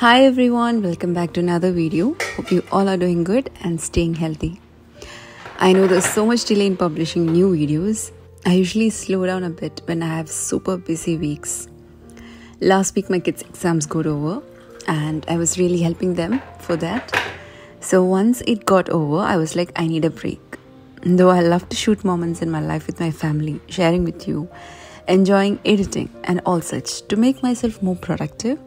Hi everyone, welcome back to another video. Hope you all are doing good and staying healthy. I know there's so much delay in publishing new videos. I usually slow down a bit when I have super busy weeks. Last week my kids' exams got over and I was really helping them for that. So once it got over, I was like, I need a break. Though I love to shoot moments in my life with my family, sharing with you, enjoying editing, and all such to make myself more productive,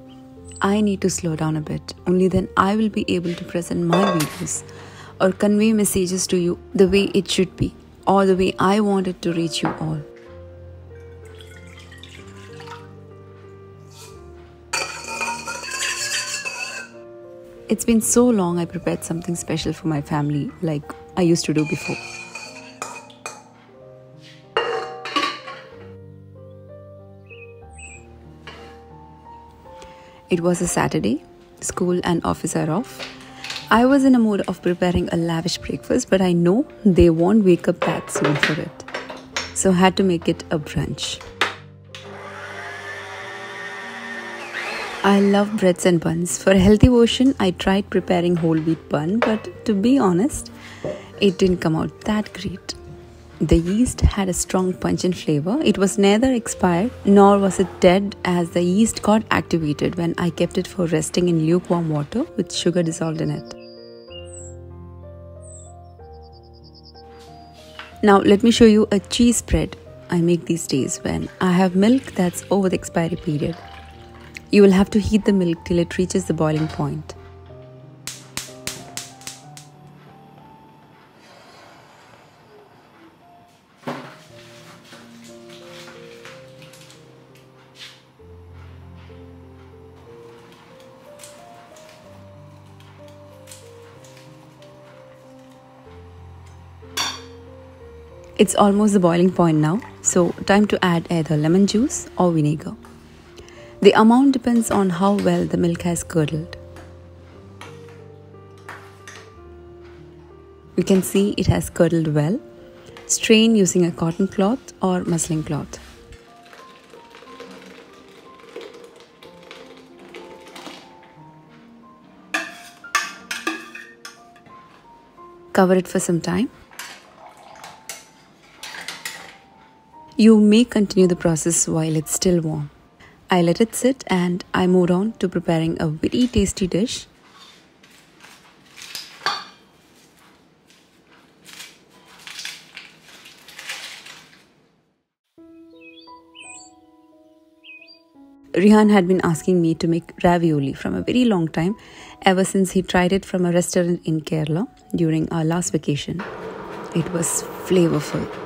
I need to slow down a bit. Only then I will be able to present my videos or convey messages to you the way it should be or the way I want it to reach you all. It's been so long I prepared something special for my family like I used to do before. It was a Saturday, school and office are off. I was in a mood of preparing a lavish breakfast, but I know they won't wake up that soon for it. So had to make it a brunch. I love breads and buns. For a healthy version, I tried preparing whole wheat bun, but to be honest, it didn't come out that great. The yeast had a strong pungent flavor. It was neither expired nor was it dead as the yeast got activated when I kept it for resting in lukewarm water with sugar dissolved in it. Now let me show you a cheese spread I make these days when I have milk that's over the expiry period. You will have to heat the milk till it reaches the boiling point. It's almost the boiling point now, so time to add either lemon juice or vinegar. The amount depends on how well the milk has curdled. You can see it has curdled well. Strain using a cotton cloth or muslin cloth. Cover it for some time. You may continue the process while it's still warm. I let it sit and I moved on to preparing a very tasty dish. Rihan had been asking me to make ravioli from a very long time, ever since he tried it from a restaurant in Kerala during our last vacation. It was flavorful.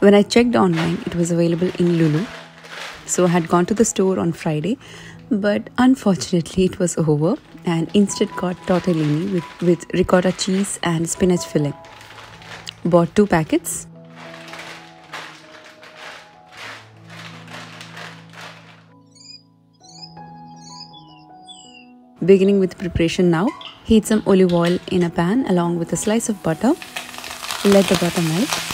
When I checked online, it was available in Lulu. So I had gone to the store on Friday, but unfortunately it was over and instead got tortellini with, with ricotta cheese and spinach filling. Bought two packets. Beginning with preparation now, heat some olive oil in a pan along with a slice of butter. Let the butter melt.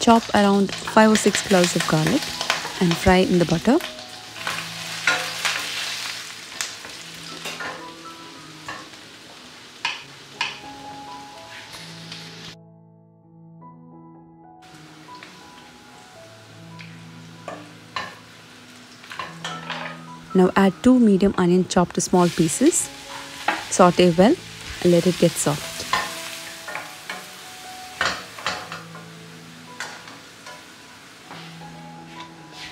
Chop around 5 or 6 cloves of garlic and fry in the butter. Now add 2 medium onion chopped to small pieces. Saute well and let it get soft.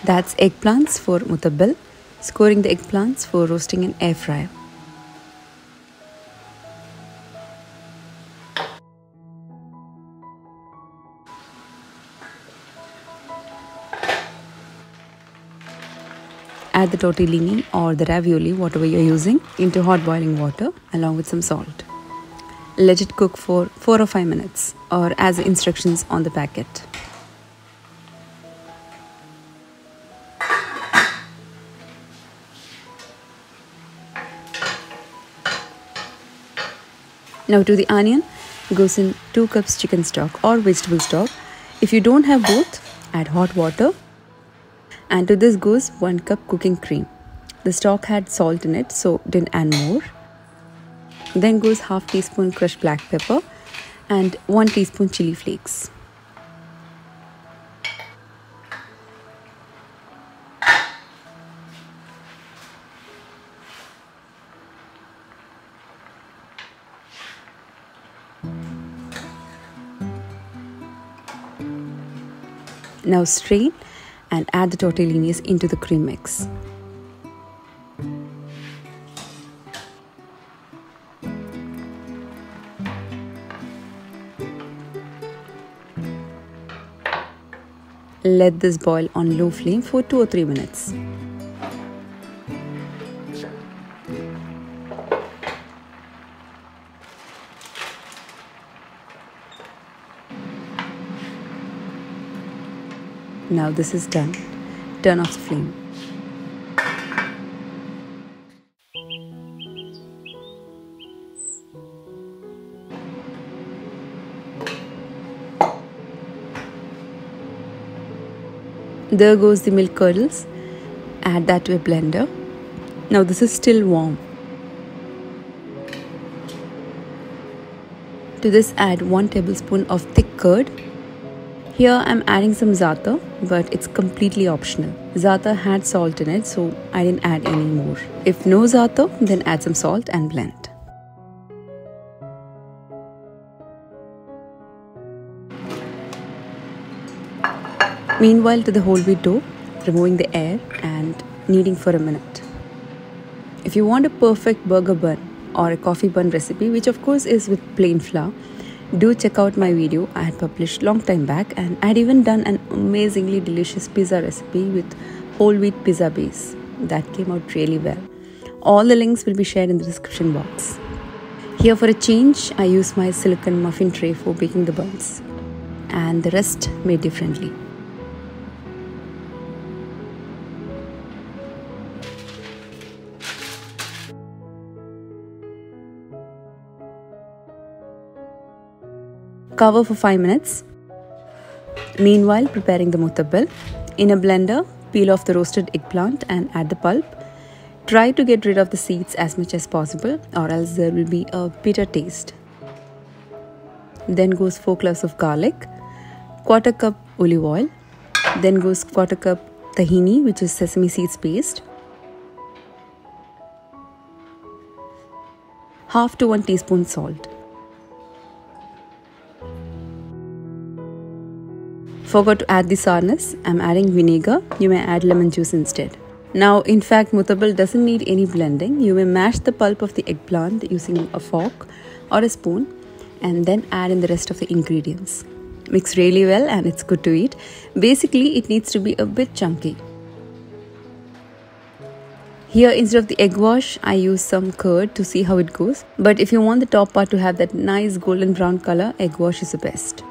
That's eggplants for mutabbal, scoring the eggplants for roasting in air fryer. Add the tortellini or the ravioli, whatever you're using, into hot boiling water along with some salt. Let it cook for 4 or 5 minutes or as instructions on the packet. Now to the onion goes in 2 cups chicken stock or vegetable stock. If you don't have both, add hot water. And to this goes 1 cup cooking cream. The stock had salt in it, so didn't add more. Then goes half teaspoon crushed black pepper and 1 teaspoon chili flakes. Now strain and add the tortellinis into the cream mix. Let this boil on low flame for 2 or 3 minutes. Now this is done. Turn off the flame. There goes the milk curdles. Add that to a blender. Now this is still warm. To this add 1 tablespoon of thick curd here I'm adding some za'atar, but it's completely optional. Za'atar had salt in it, so I didn't add any more. If no za'atar, then add some salt and blend. Meanwhile, to the whole wheat dough, removing the air and kneading for a minute. If you want a perfect burger bun or a coffee bun recipe, which of course is with plain flour, do check out my video I had published long time back and I had even done an amazingly delicious pizza recipe with whole wheat pizza base that came out really well. All the links will be shared in the description box. Here for a change, I use my silicone muffin tray for baking the buns and the rest made differently. Cover for 5 minutes. Meanwhile, preparing the mutabbal. In a blender, peel off the roasted eggplant and add the pulp. Try to get rid of the seeds as much as possible or else there will be a bitter taste. Then goes 4 cloves of garlic, quarter cup olive oil, then goes quarter cup tahini which is sesame seeds paste, half to 1 teaspoon salt. Forgot to add the sourness. I'm adding vinegar. You may add lemon juice instead. Now, in fact, mutabbal doesn't need any blending. You may mash the pulp of the eggplant using a fork or a spoon and then add in the rest of the ingredients. Mix really well and it's good to eat. Basically, it needs to be a bit chunky. Here instead of the egg wash, I use some curd to see how it goes. But if you want the top part to have that nice golden brown color, egg wash is the best.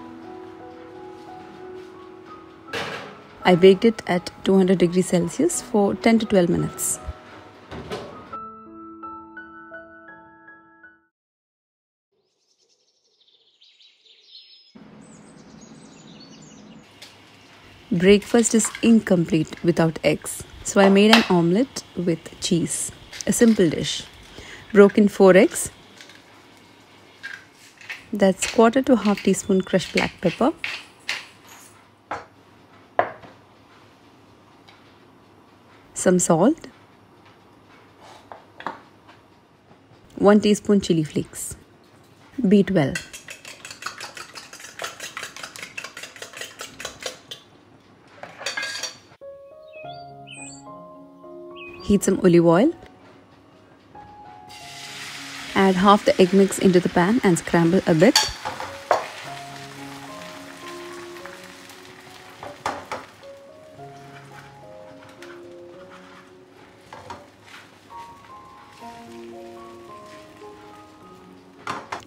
I baked it at 200 degrees Celsius for 10 to 12 minutes. Breakfast is incomplete without eggs, so I made an omelette with cheese. A simple dish. Broke in 4 eggs. That's quarter to half teaspoon crushed black pepper, some salt, 1 teaspoon chili flakes. Beat well. Heat some olive oil. Add half the egg mix into the pan and scramble a bit.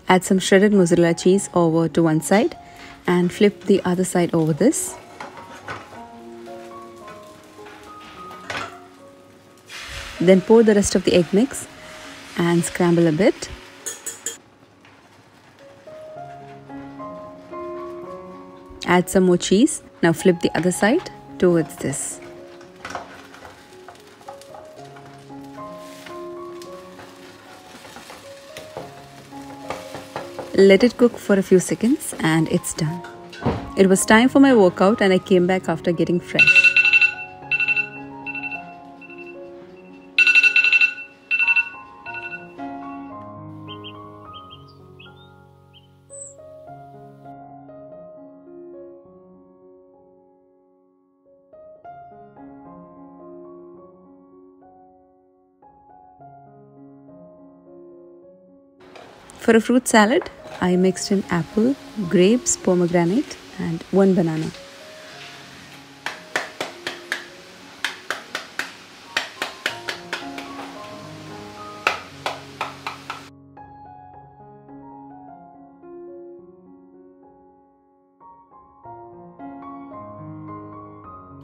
Add some shredded mozzarella cheese over to one side and flip the other side over this. Then pour the rest of the egg mix and scramble a bit. Add some more cheese. Now flip the other side towards this. Let it cook for a few seconds and it's done. It was time for my workout and I came back after getting fresh. For a fruit salad, I mixed in apple, grapes, pomegranate, and one banana.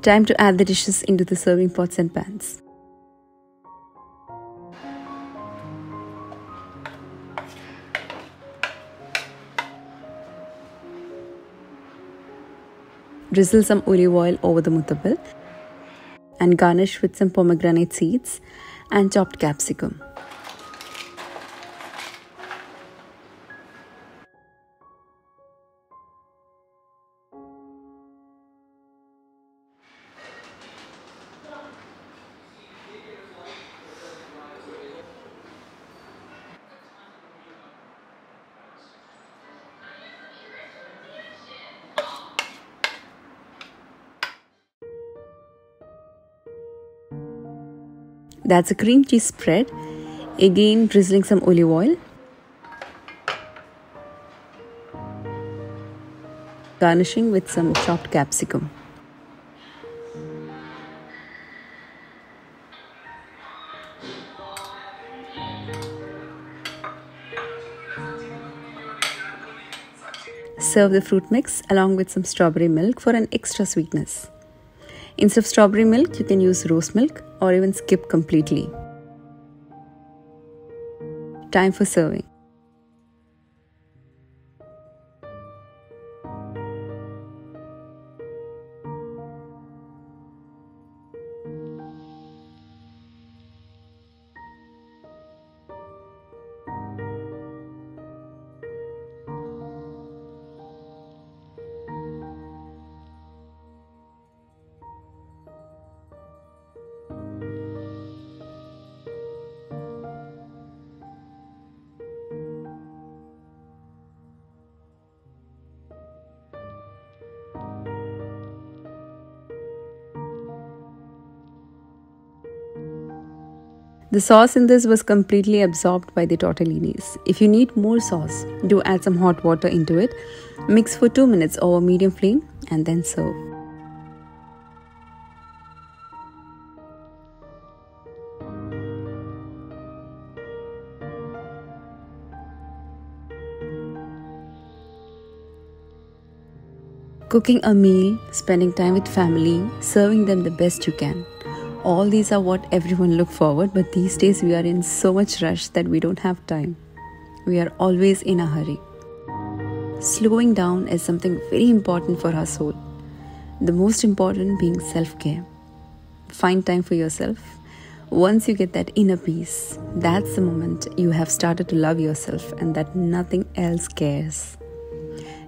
Time to add the dishes into the serving pots and pans. Drizzle some olive oil over the mutabbal and garnish with some pomegranate seeds and chopped capsicum. That's a cream cheese spread. Again, drizzling some olive oil. Garnishing with some chopped capsicum. Serve the fruit mix along with some strawberry milk for an extra sweetness. Instead of strawberry milk, you can use rose milk or even skip completely. Time for serving. The sauce in this was completely absorbed by the tortellinis. If you need more sauce, do add some hot water into it. Mix for 2 minutes over medium flame and then serve. Cooking a meal, spending time with family, serving them the best you can all these are what everyone look forward but these days we are in so much rush that we don't have time. We are always in a hurry. Slowing down is something very important for our soul. The most important being self-care. Find time for yourself. Once you get that inner peace that's the moment you have started to love yourself and that nothing else cares.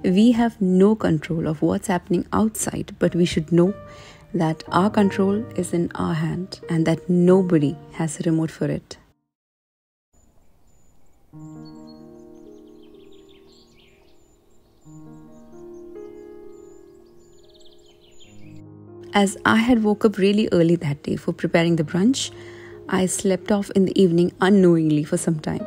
We have no control of what's happening outside but we should know that our control is in our hand and that nobody has a remote for it. As I had woke up really early that day for preparing the brunch, I slept off in the evening unknowingly for some time.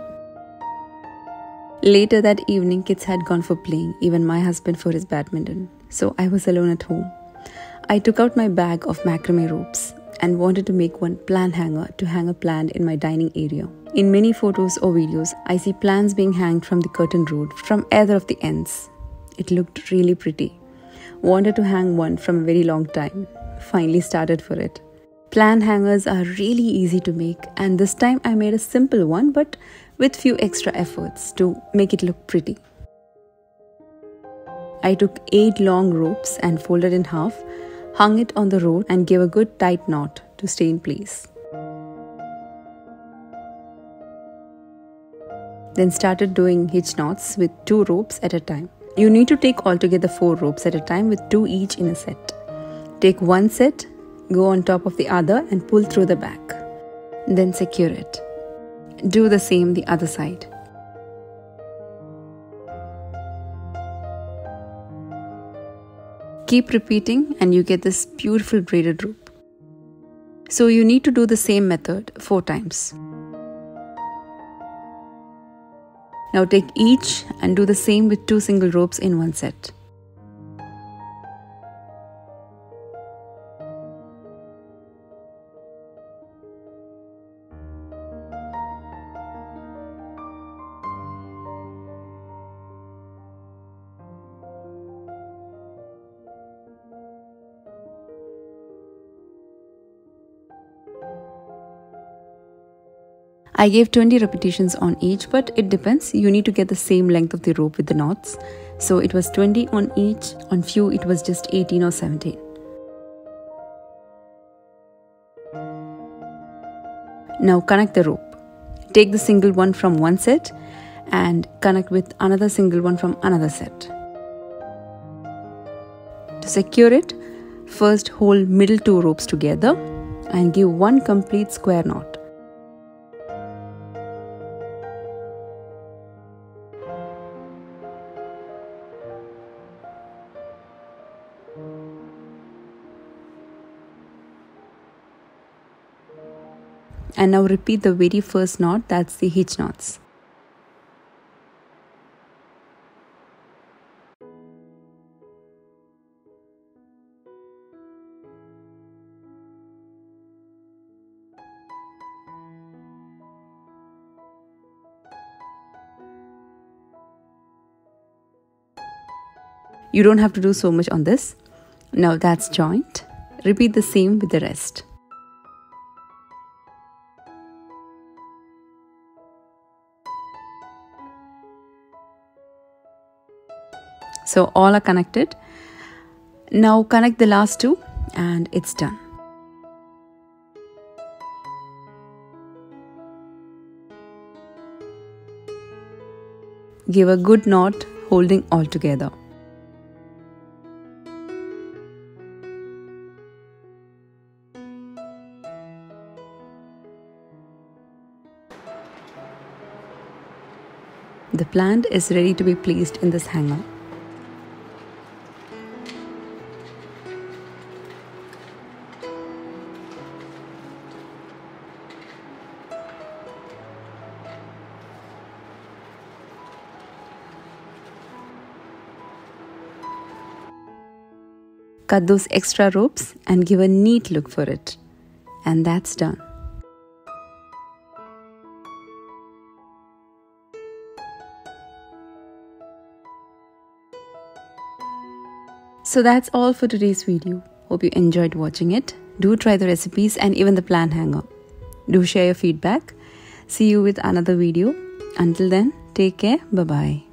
Later that evening, kids had gone for playing, even my husband for his badminton, so I was alone at home. I took out my bag of macrame ropes and wanted to make one plant hanger to hang a plant in my dining area. In many photos or videos, I see plants being hanged from the curtain rod from either of the ends. It looked really pretty. Wanted to hang one from a very long time. Finally started for it. Plant hangers are really easy to make and this time I made a simple one but with few extra efforts to make it look pretty. I took 8 long ropes and folded in half, hung it on the rod and gave a good tight knot to stay in place. Then started doing hitch knots with 2 ropes at a time. You need to take altogether 4 ropes at a time with 2 each in a set. Take one set, go on top of the other and pull through the back. Then secure it. Do the same the other side. Keep repeating and you get this beautiful braided rope. So you need to do the same method 4 times. Now take each and do the same with two single ropes in one set. I gave 20 repetitions on each, but it depends. You need to get the same length of the rope with the knots. So it was 20 on each, on few it was just 18 or 17. Now connect the rope. Take the single one from one set and connect with another single one from another set. To secure it, first hold middle two ropes together and give one complete square knot. And now repeat the very first knot that's the hitch knots You don't have to do so much on this. Now that's joint. Repeat the same with the rest. So all are connected. Now connect the last two and it's done. Give a good knot holding all together. The plant is ready to be placed in this hanger. Cut those extra ropes and give a neat look for it. And that's done. So that's all for today's video. Hope you enjoyed watching it. Do try the recipes and even the plant hanger. Do share your feedback. See you with another video. Until then, take care. Bye bye.